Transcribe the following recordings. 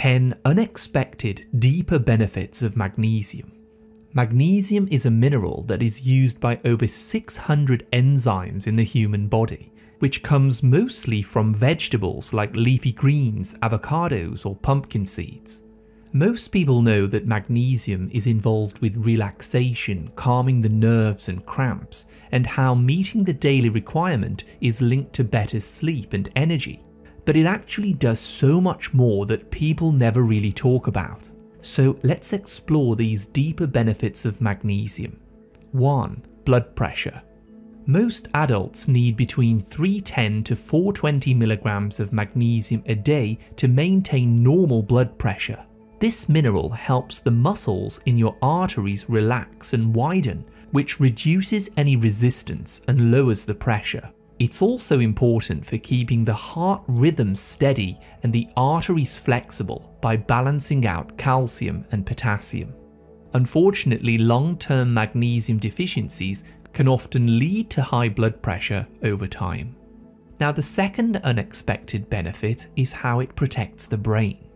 10 unexpected, deeper benefits of magnesium. Magnesium is a mineral that is used by over 600 enzymes in the human body, which comes mostly from vegetables like leafy greens, avocados, or pumpkin seeds. Most people know that magnesium is involved with relaxation, calming the nerves and cramps, and how meeting the daily requirement is linked to better sleep and energy. But it actually does so much more that people never really talk about. So let's explore these deeper benefits of magnesium. 1. Blood pressure. Most adults need between 310 to 420 milligrams of magnesium a day to maintain normal blood pressure. This mineral helps the muscles in your arteries relax and widen, which reduces any resistance and lowers the pressure. It's also important for keeping the heart rhythm steady and the arteries flexible by balancing out calcium and potassium. Unfortunately, long term magnesium deficiencies can often lead to high blood pressure over time. Now, the second unexpected benefit is how it protects the brain.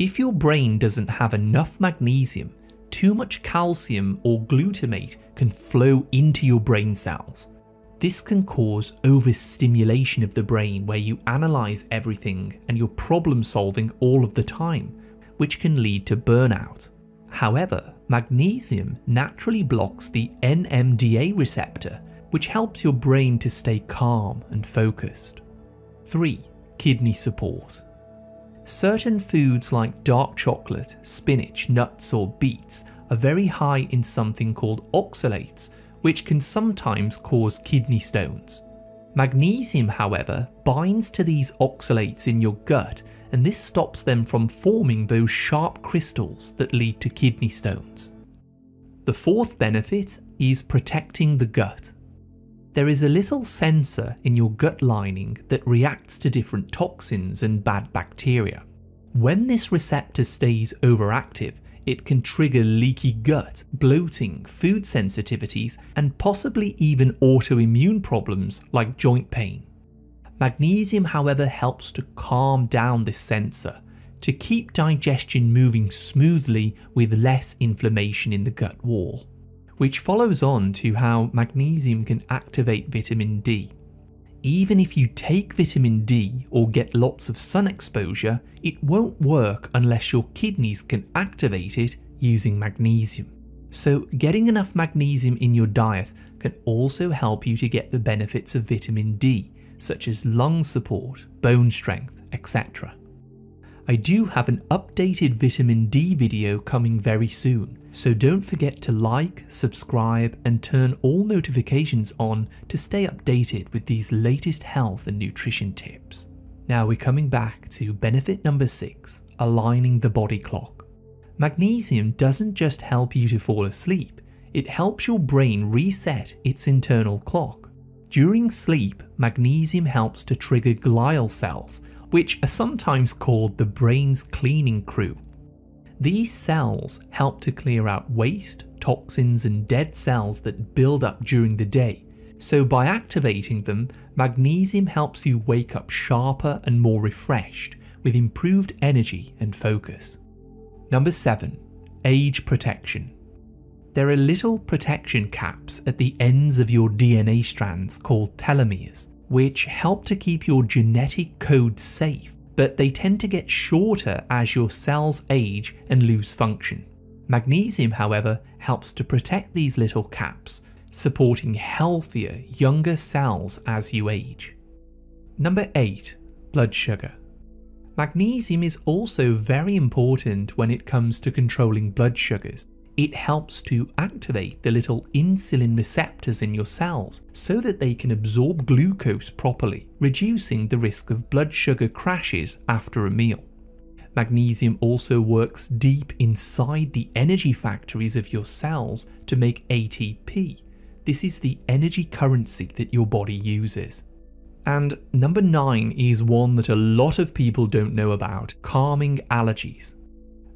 If your brain doesn't have enough magnesium, too much calcium or glutamate can flow into your brain cells, this can cause overstimulation of the brain where you analyze everything and you're problem solving all of the time, which can lead to burnout. However, magnesium naturally blocks the NMDA receptor, which helps your brain to stay calm and focused. 3. Kidney support. Certain foods like dark chocolate, spinach, nuts, or beets are very high in something called oxalates, which can sometimes cause kidney stones. Magnesium, however, binds to these oxalates in your gut, and this stops them from forming those sharp crystals that lead to kidney stones. The fourth benefit is protecting the gut. There is a little sensor in your gut lining that reacts to different toxins and bad bacteria. When this receptor stays overactive, it can trigger leaky gut, bloating, food sensitivities, and possibly even autoimmune problems like joint pain. Magnesium, however, helps to calm down this sensor to keep digestion moving smoothly with less inflammation in the gut wall, which follows on to how magnesium can activate vitamin D. Even if you take vitamin D or get lots of sun exposure, it won't work unless your kidneys can activate it using magnesium. So, getting enough magnesium in your diet can also help you to get the benefits of vitamin D, such as lung support, bone strength, etc. I do have an updated vitamin D video coming very soon, so don't forget to like, subscribe, and turn all notifications on to stay updated with these latest health and nutrition tips. Now we're coming back to benefit number 6 aligning the body clock. Magnesium doesn't just help you to fall asleep, it helps your brain reset its internal clock. During sleep, magnesium helps to trigger glial cells, which are sometimes called the brain's cleaning crew these cells help to clear out waste, toxins, and dead cells that build up during the day. So, by activating them, magnesium helps you wake up sharper and more refreshed with improved energy and focus. Number 7. Age Protection. There are little protection caps at the ends of your DNA strands called telomeres, which help to keep your genetic code safe but they tend to get shorter as your cells age and lose function. Magnesium, however, helps to protect these little caps, supporting healthier, younger cells as you age. Number 8. Blood sugar. Magnesium is also very important when it comes to controlling blood sugars, it helps to activate the little insulin receptors in your cells so that they can absorb glucose properly, reducing the risk of blood sugar crashes after a meal. Magnesium also works deep inside the energy factories of your cells to make ATP. This is the energy currency that your body uses. And number 9 is one that a lot of people don't know about calming allergies.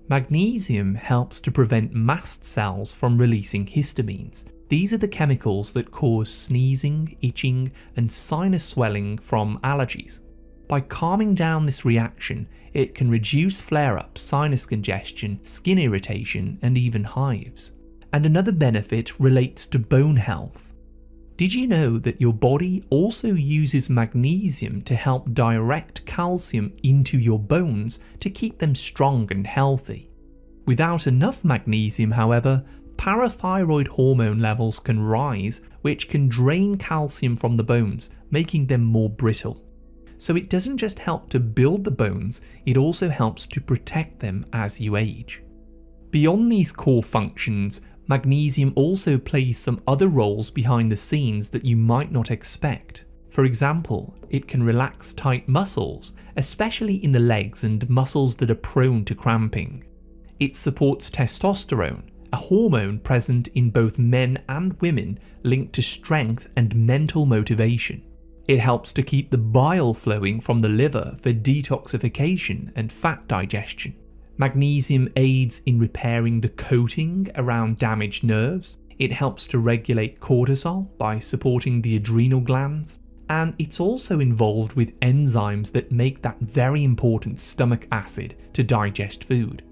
Magnesium helps to prevent mast cells from releasing histamines. These are the chemicals that cause sneezing, itching, and sinus swelling from allergies. By calming down this reaction, it can reduce flare ups, sinus congestion, skin irritation, and even hives. And another benefit relates to bone health. Did you know that your body also uses magnesium to help direct calcium into your bones to keep them strong and healthy? Without enough magnesium, however, parathyroid hormone levels can rise, which can drain calcium from the bones, making them more brittle. So it doesn't just help to build the bones, it also helps to protect them as you age. Beyond these core functions, magnesium also plays some other roles behind the scenes that you might not expect. For example, it can relax tight muscles, especially in the legs and muscles that are prone to cramping. It supports testosterone, a hormone present in both men and women linked to strength and mental motivation. It helps to keep the bile flowing from the liver for detoxification and fat digestion. Magnesium aids in repairing the coating around damaged nerves. It helps to regulate cortisol by supporting the adrenal glands. And it's also involved with enzymes that make that very important stomach acid to digest food.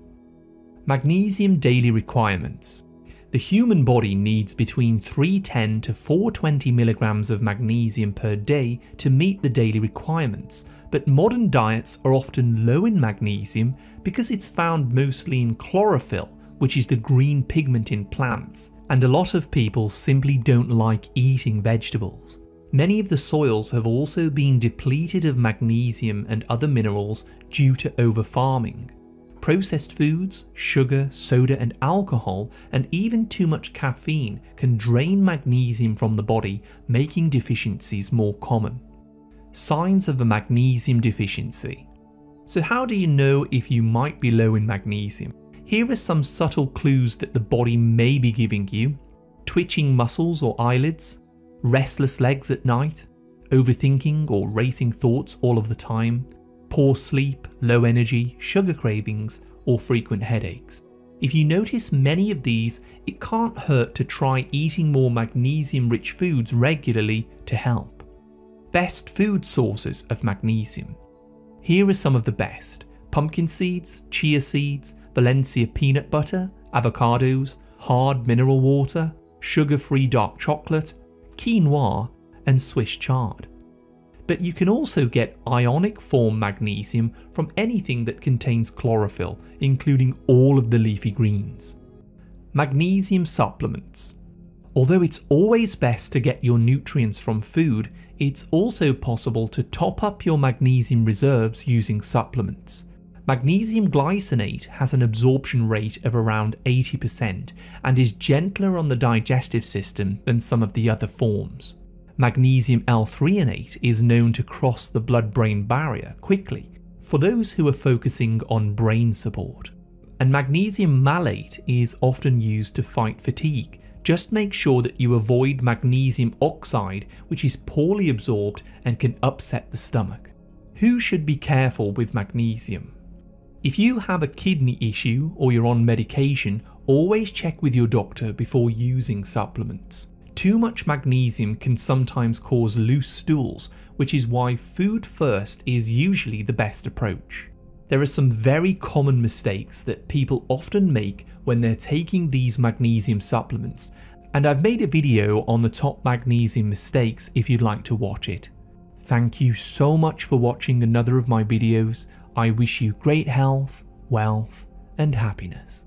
Magnesium daily requirements. The human body needs between 310 to 420 milligrams of magnesium per day to meet the daily requirements, but modern diets are often low in magnesium because it's found mostly in chlorophyll, which is the green pigment in plants, and a lot of people simply don't like eating vegetables. Many of the soils have also been depleted of magnesium and other minerals due to over-farming. Processed foods, sugar, soda, and alcohol, and even too much caffeine can drain magnesium from the body, making deficiencies more common. Signs of a magnesium deficiency. So, how do you know if you might be low in magnesium? Here are some subtle clues that the body may be giving you twitching muscles or eyelids, restless legs at night, overthinking or racing thoughts all of the time, poor sleep, low energy, sugar cravings, or frequent headaches. If you notice many of these, it can't hurt to try eating more magnesium rich foods regularly to help best food sources of magnesium. Here are some of the best pumpkin seeds, chia seeds, Valencia peanut butter, avocados, hard mineral water, sugar free dark chocolate, quinoa, and Swiss chard. But you can also get ionic form magnesium from anything that contains chlorophyll, including all of the leafy greens. Magnesium supplements. Although it's always best to get your nutrients from food, it's also possible to top up your magnesium reserves using supplements. Magnesium glycinate has an absorption rate of around 80% and is gentler on the digestive system than some of the other forms. Magnesium L-threonate is known to cross the blood-brain barrier quickly for those who are focusing on brain support. And magnesium malate is often used to fight fatigue just make sure that you avoid magnesium oxide, which is poorly absorbed and can upset the stomach. Who should be careful with magnesium? If you have a kidney issue or you're on medication, always check with your doctor before using supplements. Too much magnesium can sometimes cause loose stools, which is why food first is usually the best approach. There are some very common mistakes that people often make when they're taking these magnesium supplements, and I've made a video on the top magnesium mistakes if you'd like to watch it. Thank you so much for watching another of my videos. I wish you great health, wealth, and happiness.